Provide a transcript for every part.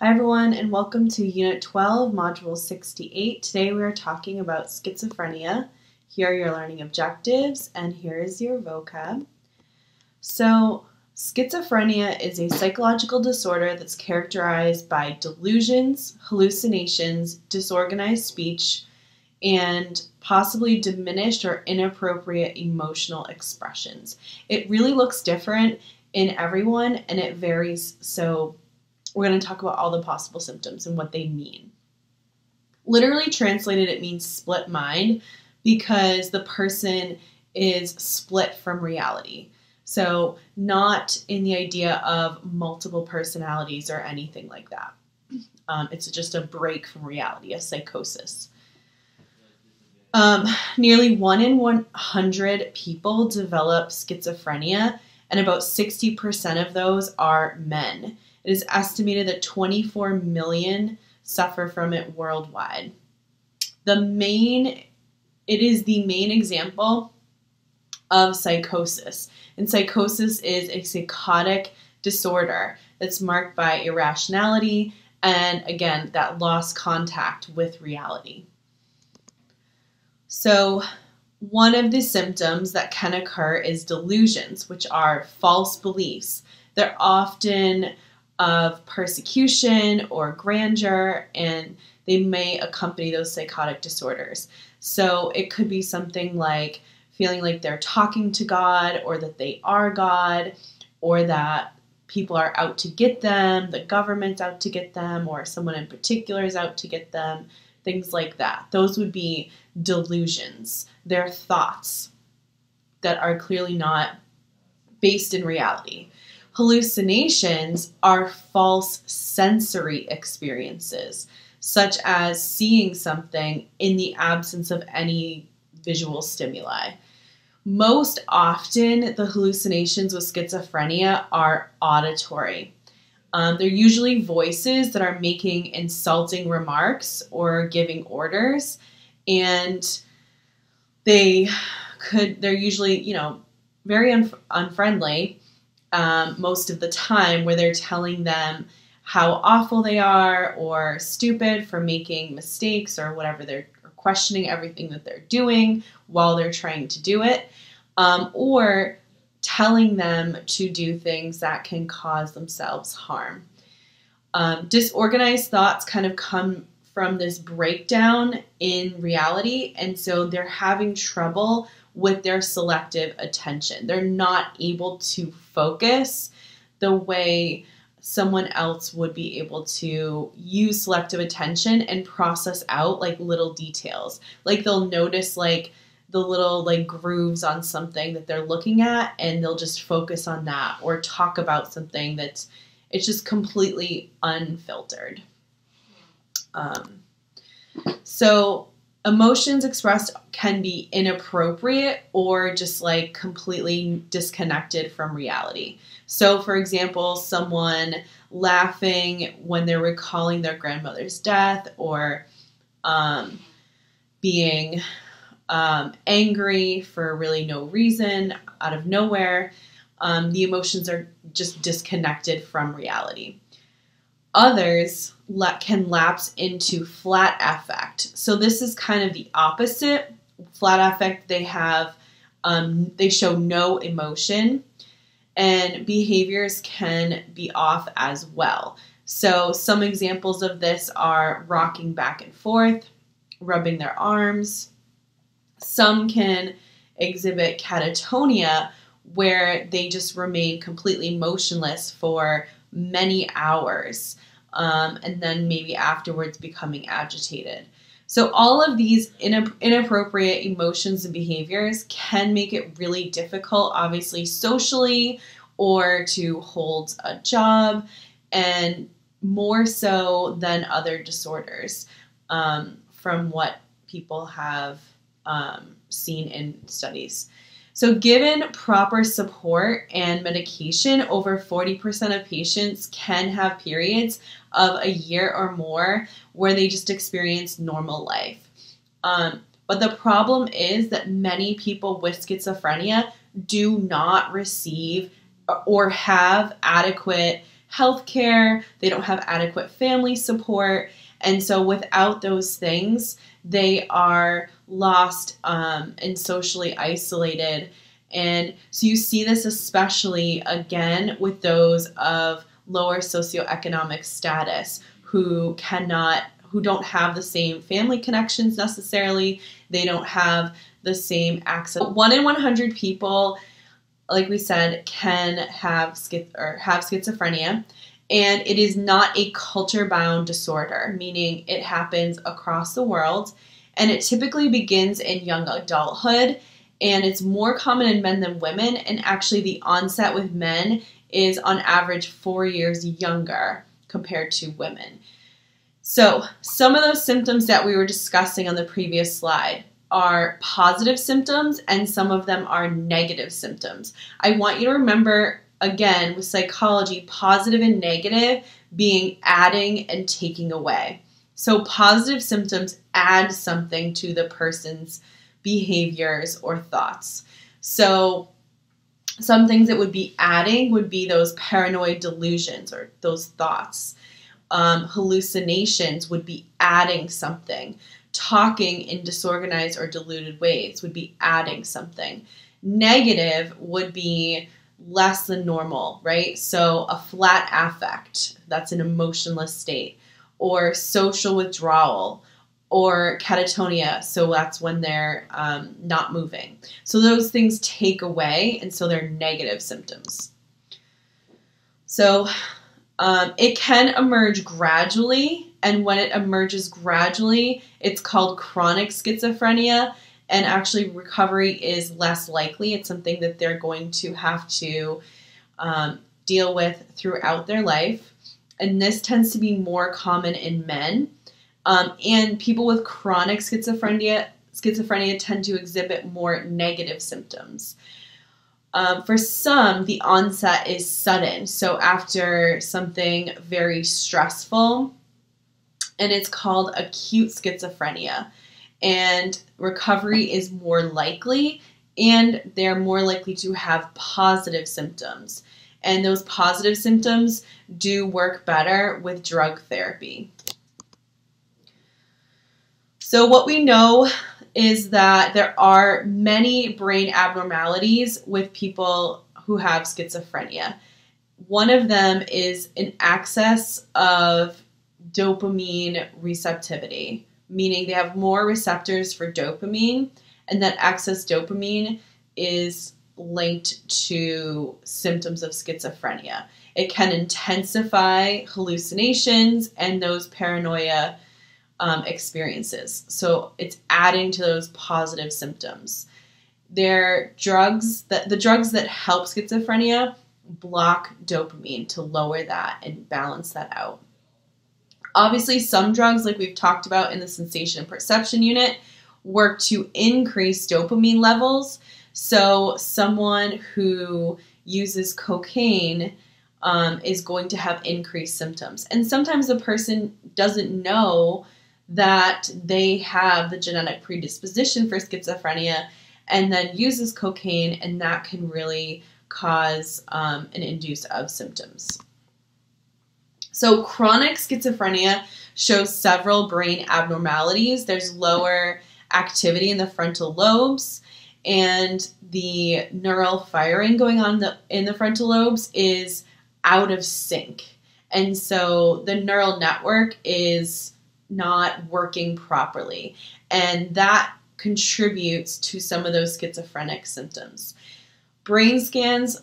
Hi everyone and welcome to Unit 12, Module 68. Today we are talking about schizophrenia. Here are your learning objectives and here is your vocab. So schizophrenia is a psychological disorder that's characterized by delusions, hallucinations, disorganized speech, and possibly diminished or inappropriate emotional expressions. It really looks different in everyone and it varies so we're going to talk about all the possible symptoms and what they mean. Literally translated, it means split mind because the person is split from reality. So, not in the idea of multiple personalities or anything like that. Um, it's just a break from reality, a psychosis. Um, nearly one in 100 people develop schizophrenia, and about 60% of those are men. It is estimated that 24 million suffer from it worldwide. The main, it is the main example of psychosis. And psychosis is a psychotic disorder that's marked by irrationality and, again, that lost contact with reality. So, one of the symptoms that can occur is delusions, which are false beliefs. They're often of persecution or grandeur, and they may accompany those psychotic disorders. So it could be something like feeling like they're talking to God, or that they are God, or that people are out to get them, the government's out to get them, or someone in particular is out to get them, things like that. Those would be delusions. They're thoughts that are clearly not based in reality. Hallucinations are false sensory experiences, such as seeing something in the absence of any visual stimuli. Most often, the hallucinations with schizophrenia are auditory. Um, they're usually voices that are making insulting remarks or giving orders, and they could, they're usually, you know, very un- unfriendly um, most of the time where they're telling them how awful they are or stupid for making mistakes or whatever they're questioning everything that they're doing while they're trying to do it um, or telling them to do things that can cause themselves harm. Um, disorganized thoughts kind of come from this breakdown in reality and so they're having trouble with their selective attention. They're not able to focus the way someone else would be able to use selective attention and process out like little details. Like they'll notice like the little like grooves on something that they're looking at and they'll just focus on that or talk about something that's it's just completely unfiltered. Um, so emotions expressed can be inappropriate or just like completely disconnected from reality. So, for example, someone laughing when they're recalling their grandmother's death or um, being um, angry for really no reason out of nowhere. Um, the emotions are just disconnected from reality. Others can lapse into flat affect. So this is kind of the opposite. Flat affect, they have, um, they show no emotion, and behaviors can be off as well. So some examples of this are rocking back and forth, rubbing their arms. Some can exhibit catatonia, where they just remain completely motionless for many hours um, and then maybe afterwards becoming agitated. So, all of these inappropriate emotions and behaviors can make it really difficult, obviously, socially or to hold a job, and more so than other disorders um, from what people have um, seen in studies. So, given proper support and medication, over 40% of patients can have periods of a year or more where they just experience normal life. Um, but the problem is that many people with schizophrenia do not receive or have adequate health care, they don't have adequate family support. And so, without those things, they are lost um, and socially isolated. And so, you see this especially again with those of lower socioeconomic status who cannot who don't have the same family connections necessarily. They don't have the same access. One in 100 people like we said can have schiz- or have schizophrenia and it is not a culture bound disorder meaning it happens across the world and it typically begins in young adulthood and it's more common in men than women and actually the onset with men is on average four years younger compared to women. So, some of those symptoms that we were discussing on the previous slide are positive symptoms and some of them are negative symptoms. I want you to remember again with psychology, positive and negative being adding and taking away. So, positive symptoms add something to the person's behaviors or thoughts. So, some things that would be adding would be those paranoid delusions or those thoughts. Um, hallucinations would be adding something. Talking in disorganized or deluded ways would be adding something. Negative would be less than normal, right? So a flat affect, that's an emotionless state, or social withdrawal, or catatonia. So that's when they're um, not moving. So those things take away, and so they're negative symptoms. So um, it can emerge gradually, and when it emerges gradually, it's called chronic schizophrenia. And actually, recovery is less likely. It's something that they're going to have to um, deal with throughout their life. And this tends to be more common in men um, and people with chronic schizophrenia schizophrenia tend to exhibit more negative symptoms. Um, for some, the onset is sudden, so after something very stressful, and it's called acute schizophrenia. And recovery is more likely, and they're more likely to have positive symptoms. And those positive symptoms do work better with drug therapy. So, what we know is that there are many brain abnormalities with people who have schizophrenia. One of them is an excess of dopamine receptivity, meaning they have more receptors for dopamine, and that excess dopamine is linked to symptoms of schizophrenia. It can intensify hallucinations and those paranoia um, experiences. So it's adding to those positive symptoms. They're drugs that the drugs that help schizophrenia block dopamine to lower that and balance that out. Obviously, some drugs, like we've talked about in the sensation and perception unit, work to increase dopamine levels. So, someone who uses cocaine um, is going to have increased symptoms. And sometimes the person doesn't know that they have the genetic predisposition for schizophrenia and then uses cocaine, and that can really cause um, an induce of symptoms. So, chronic schizophrenia shows several brain abnormalities. There's lower activity in the frontal lobes, and the neural firing going on in the, in the frontal lobes is out of sync. And so, the neural network is not working properly. And that contributes to some of those schizophrenic symptoms. Brain scans,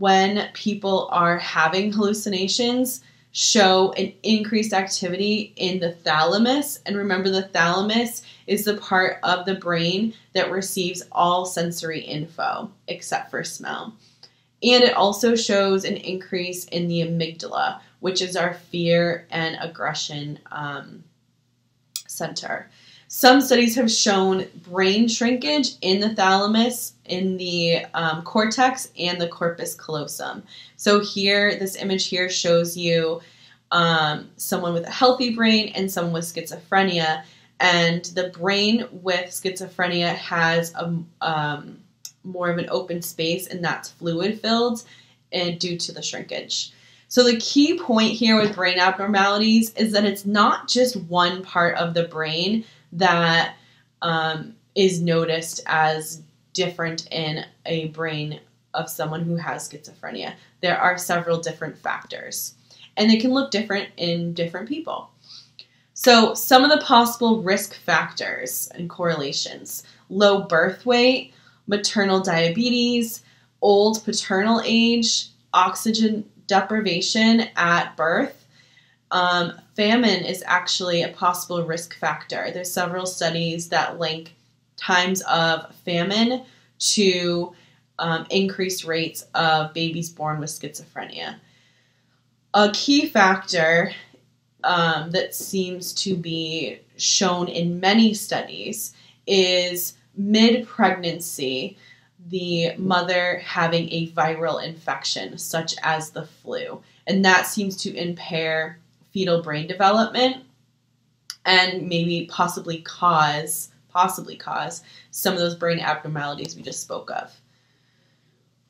when people are having hallucinations, show an increased activity in the thalamus. And remember, the thalamus is the part of the brain that receives all sensory info except for smell. And it also shows an increase in the amygdala, which is our fear and aggression um, center. Some studies have shown brain shrinkage in the thalamus, in the um, cortex, and the corpus callosum. So here, this image here shows you um, someone with a healthy brain and someone with schizophrenia. And the brain with schizophrenia has a, um, more of an open space, and that's fluid filled, and due to the shrinkage. So, the key point here with brain abnormalities is that it's not just one part of the brain that um, is noticed as different in a brain of someone who has schizophrenia. There are several different factors, and they can look different in different people. So, some of the possible risk factors and correlations low birth weight, maternal diabetes, old paternal age, oxygen deprivation at birth. Um, famine is actually a possible risk factor. There's several studies that link times of famine to um, increased rates of babies born with schizophrenia. A key factor um, that seems to be shown in many studies is mid pregnancy, the mother having a viral infection, such as the flu. And that seems to impair fetal brain development and maybe possibly cause possibly cause some of those brain abnormalities we just spoke of.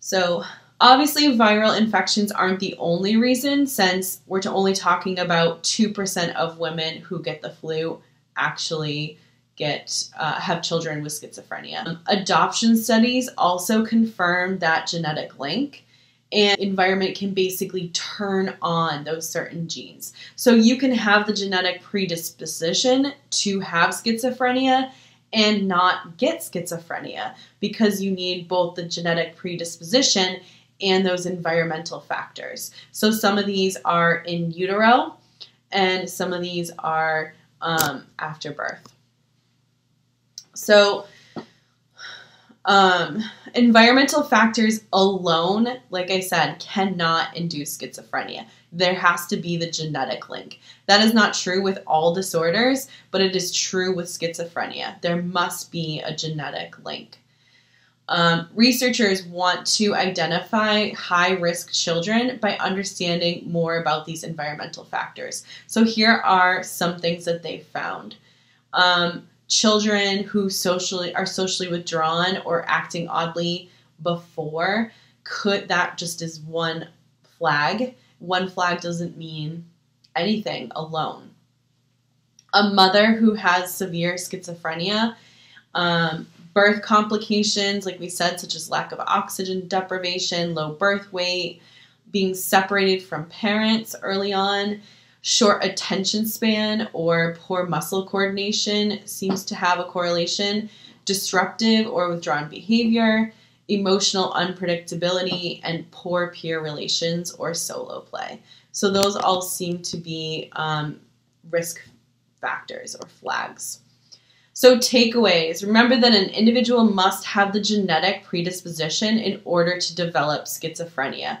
So, obviously, viral infections aren't the only reason, since we're only talking about 2% of women who get the flu actually get uh, have children with schizophrenia. Adoption studies also confirm that genetic link and environment can basically turn on those certain genes. So you can have the genetic predisposition to have schizophrenia and not get schizophrenia because you need both the genetic predisposition and those environmental factors. So some of these are in utero and some of these are um, after birth. So, um, environmental factors alone, like I said, cannot induce schizophrenia. There has to be the genetic link. That is not true with all disorders, but it is true with schizophrenia. There must be a genetic link. Um, researchers want to identify high risk children by understanding more about these environmental factors. So, here are some things that they found. Um, children who socially are socially withdrawn or acting oddly before could that just is one flag. One flag doesn't mean anything alone. A mother who has severe schizophrenia um, birth complications like we said such as lack of oxygen deprivation low birth weight being separated from parents early on short attention span or poor muscle coordination seems to have a correlation, disruptive or withdrawn behavior, emotional unpredictability, and poor peer relations or solo play. So, those all seem to be um, risk factors or flags. So, takeaways remember that an individual must have the genetic predisposition in order to develop schizophrenia,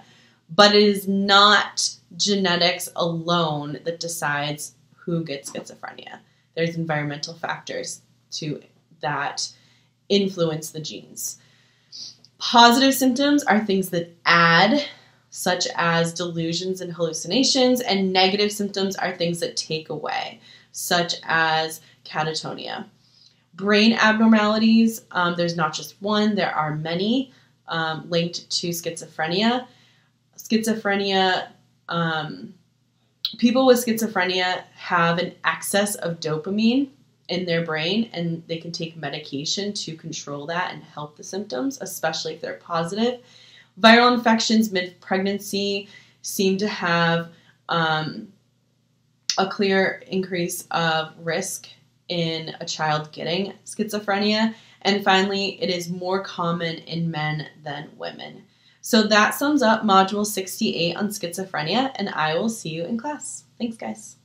but it is not genetics alone that decides who gets schizophrenia. There's environmental factors to that influence the genes. Positive symptoms are things that add, such as delusions and hallucinations, and negative symptoms are things that take away, such as catatonia. Brain abnormalities, um, there's not just one, there are many um, linked to schizophrenia. Schizophrenia um, people with schizophrenia have an excess of dopamine in their brain and they can take medication to control that and help the symptoms, especially if they're positive. Viral infections mid pregnancy seem to have um, a clear increase of risk in a child getting schizophrenia. And finally, it is more common in men than women. So that sums up Module 68 on schizophrenia, and I will see you in class. Thanks, guys.